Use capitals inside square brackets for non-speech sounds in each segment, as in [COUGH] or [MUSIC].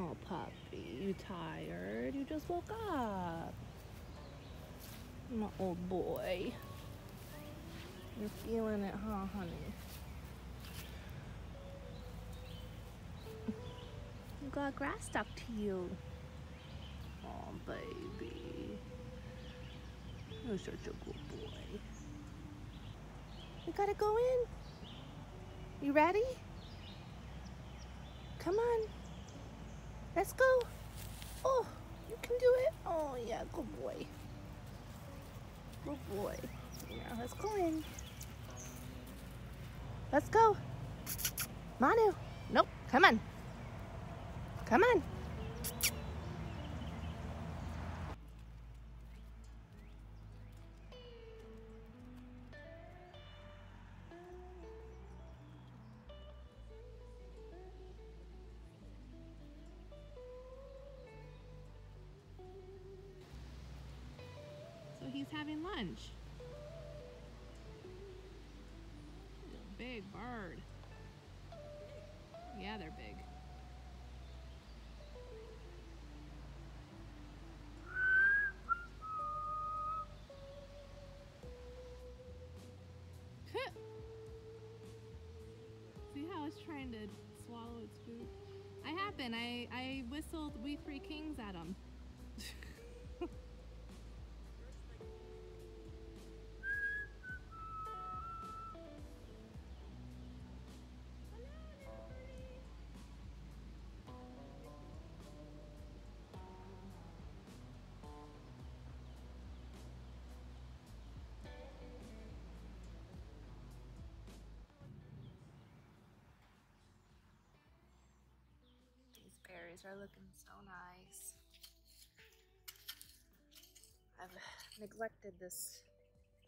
Oh, puppy, you tired? You just woke up. My old boy. You're feeling it, huh, honey? [LAUGHS] You got grass stuck to you. Oh, baby. You're such a good boy. We gotta go in. You ready? Come on. Let's go. Oh, you can do it. Oh, yeah, good boy. Good boy. Yeah, let's go in. Let's go. Manu. Nope, come on. Come on. He's having lunch. Big bird. Yeah, they're big. See how it's trying to swallow its food? I have been. I, I whistled We Three Kings at him. [LAUGHS] Berries are looking so nice. I've neglected this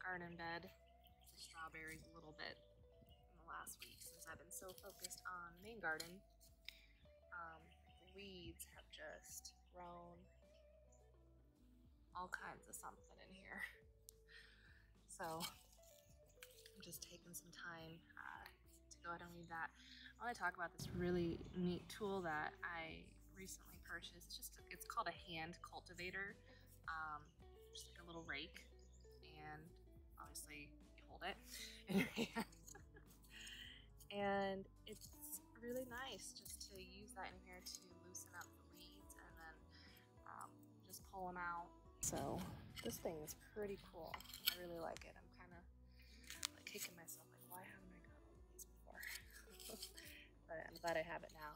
garden bed, the strawberries a little bit in the last week since I've been so focused on main garden. Um, the weeds have just grown all kinds of something in here. [LAUGHS] So I'm just taking some time uh, to go ahead and leave that. I want to talk about this really neat tool that I recently purchased. It's just it's called a hand cultivator. Um, just like a little rake, and obviously you hold it in your hand. and it's really nice just to use that in here to loosen up the weeds and then um, just pull them out. So this thing is pretty cool. I really like it. I'm kind of like kicking myself like, why haven't I got one of these before? [LAUGHS] but I'm glad I have it now.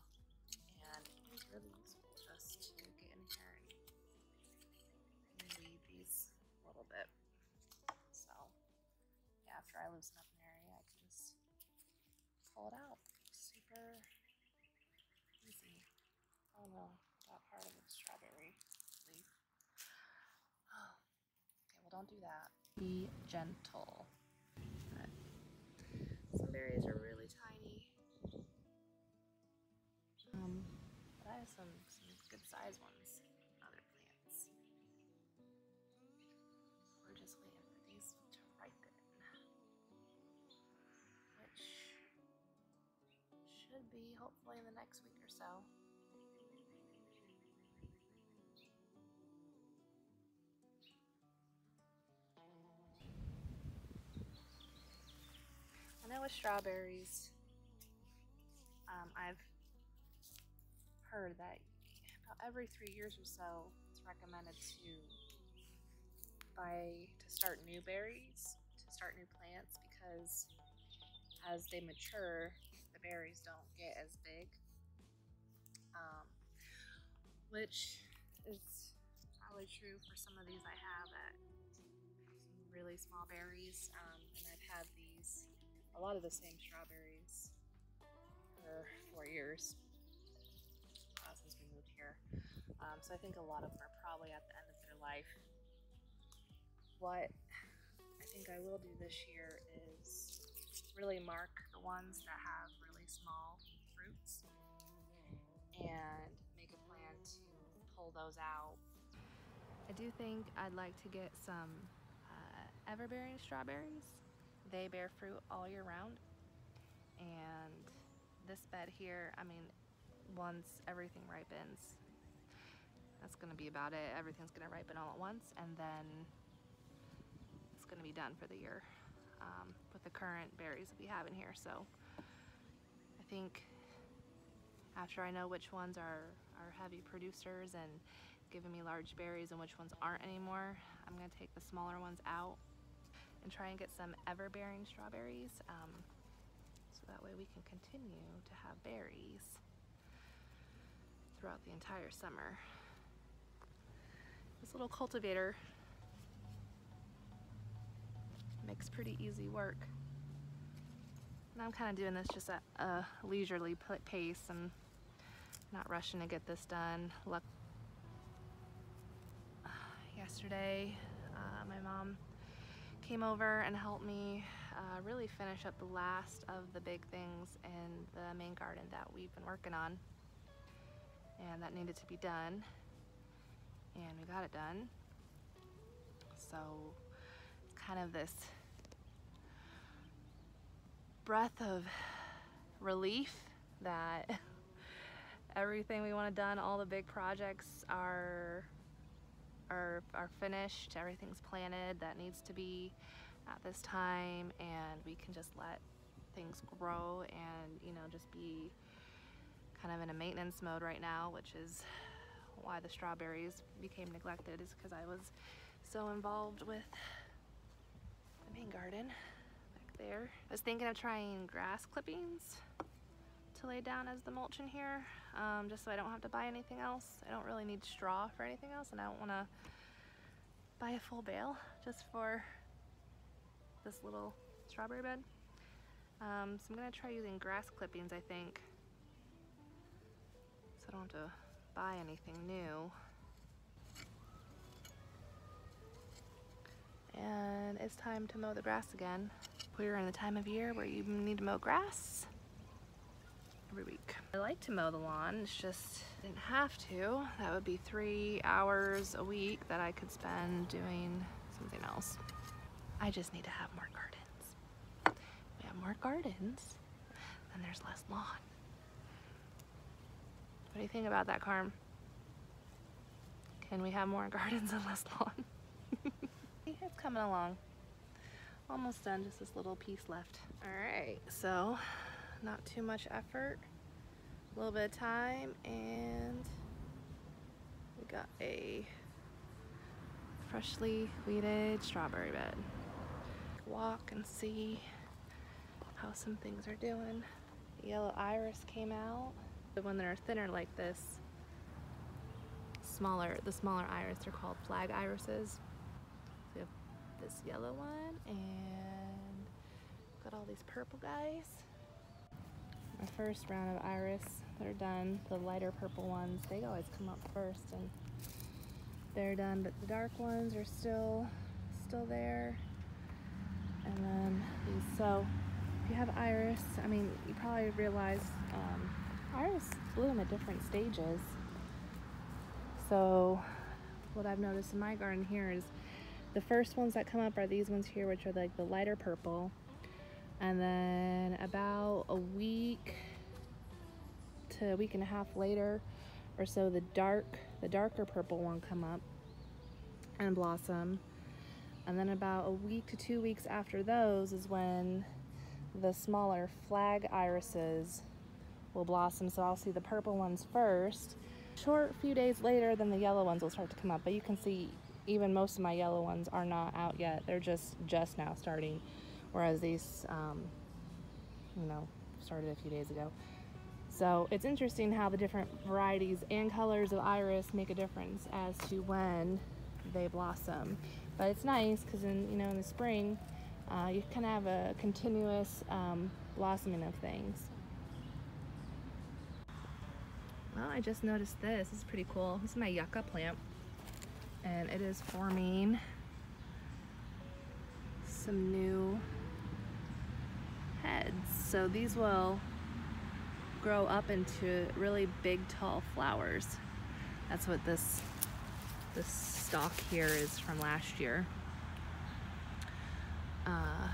Yeah, after I loosen up an area, I can just pull it out. Super easy. Oh no, that part of the strawberry leaf. Okay, well don't do that. Be gentle. But some berries are really tiny. Um, but I have some, some good sized ones be hopefully in the next week or so. I know with strawberries, um, I've heard that about every three years or so, it's recommended to buy to start new berries, to start new plants, because as they mature, berries don't get as big, um, which is probably true for some of these I have at some really small berries, um, and I've had these a lot of the same strawberries for four years uh, since we moved here. Um, so I think a lot of them are probably at the end of their life. What I think I will do this year is really mark the ones that have really small fruits and make a plan to pull those out. I do think I'd like to get some uh, everbearing strawberries. They bear fruit all year round. And this bed here, I mean, once everything ripens. That's gonna be about it. Everything's gonna ripen all at once and then it's gonna be done for the year um, with the current berries that we have in here. So I think after I know which ones are, are heavy producers and giving me large berries and which ones aren't anymore, I'm gonna take the smaller ones out and try and get some ever-bearing strawberries um, so that way we can continue to have berries throughout the entire summer. This little cultivator makes pretty easy work. And I'm kind of doing this just at a leisurely pace and not rushing to get this done. Luck [SIGHS] yesterday, uh, my mom came over and helped me uh, really finish up the last of the big things in the main garden that we've been working on and that needed to be done and we got it done so kind of this breath of relief that [LAUGHS] everything we want to done all the big projects are are, are finished, everything's planted that needs to be at this time and we can just let things grow and you know just be kind of in a maintenance mode right now which is why the strawberries became neglected is because I was so involved with main garden back there. I was thinking of trying grass clippings to lay down as the mulch in here um, just so I don't have to buy anything else. I don't really need straw for anything else and I don't want to buy a full bale just for this little strawberry bed. Um, so I'm gonna try using grass clippings I think so I don't have to buy anything new. Time to mow the grass again. We're in the time of year where you need to mow grass every week. I like to mow the lawn, it's just I didn't have to. That would be three hours a week that I could spend doing something else. I just need to have more gardens. We have more gardens, then there's less lawn. What do you think about that, Carm? Can we have more [LAUGHS] gardens and less lawn? [LAUGHS] it's coming along. Almost done, just this little piece left. All right, so not too much effort, a little bit of time, and we got a freshly weeded strawberry bed. Walk and see how some things are doing. The yellow iris came out. When they're thinner like this, smaller, the smaller iris, they're called flag irises. This yellow one and got all these purple guys my first round of iris. They're done. The lighter purple ones, they always come up first and they're done, but the dark ones are still still there. And then these, so if you have iris, I mean, you probably realize um, iris bloom at different stages. So what I've noticed in my garden here is the first ones that come up are these ones here, which are like the lighter purple. And then about a week to a week and a half later or so the dark the darker purple one come up and blossom. And then about a week to two weeks after those is when the smaller flag irises will blossom. So I'll see the purple ones first. Short few days later then the yellow ones will start to come up. But you can see even most of my yellow ones are not out yet they're just just now starting whereas these, um, you know, started a few days ago. So it's interesting how the different varieties and colors of iris make a difference as to when they blossom. But it's nice because in, you know, in the spring, uh, you kind of have a continuous um, blossoming of things. Well, I just noticed this. This is pretty cool. This is my yucca plant. And it is forming some new heads. So these will grow up into really big tall flowers. That's what this this stalk here is from last year. Uh,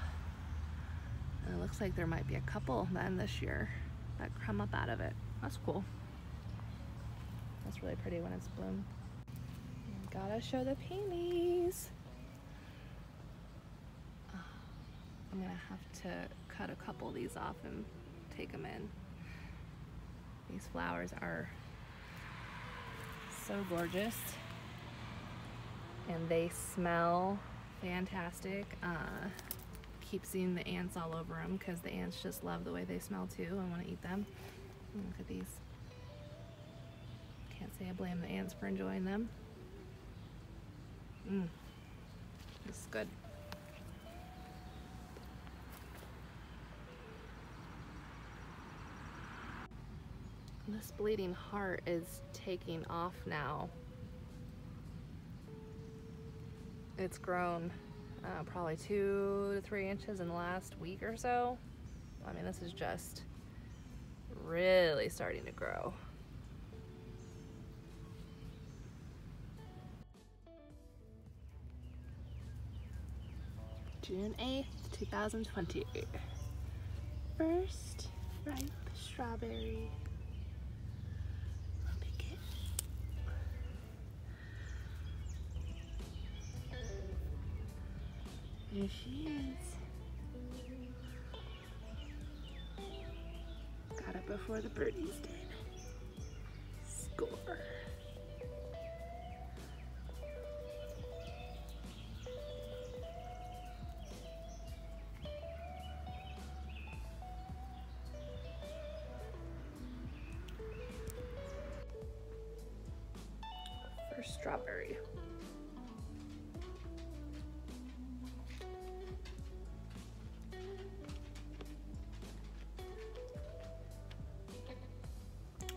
it looks like there might be a couple then this year that come up out of it. That's cool. That's really pretty when it's bloomed. Gotta show the peonies. I'm gonna have to cut a couple of these off and take them in. These flowers are so gorgeous and they smell fantastic. Uh, keep seeing the ants all over them because the ants just love the way they smell too and want to eat them. Look at these. Can't say I blame the ants for enjoying them. This is good. This bleeding heart is taking off now. It's grown uh, probably two to three inches in the last week or so. I mean, this is just really starting to grow. June 8th, 2020. First ripe strawberry. I'll pick it. There she is. Got it before the birdies did. Score.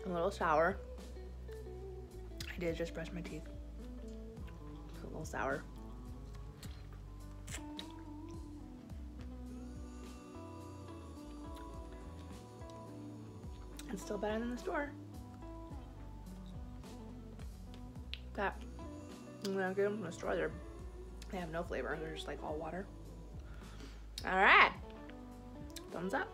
A little sour. I did just brush my teeth. It's a little sour. It's still better than the store. That when I get them from the store, they're they have no flavor. They're just like all water. All right, thumbs up.